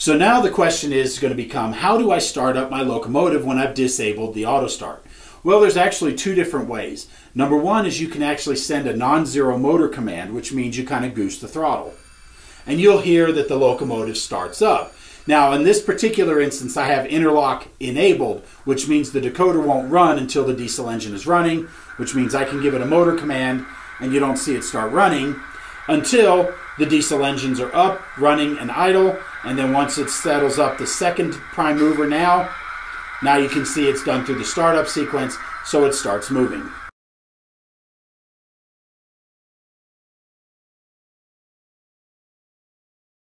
So now the question is going to become how do I start up my locomotive when I've disabled the auto start? Well, there's actually two different ways. Number one is you can actually send a non-zero motor command, which means you kind of goose the throttle. And you'll hear that the locomotive starts up. Now, in this particular instance, I have interlock enabled, which means the decoder won't run until the diesel engine is running, which means I can give it a motor command and you don't see it start running until the diesel engines are up, running, and idle. And then once it settles up the second prime mover now, now you can see it's done through the startup sequence, so it starts moving.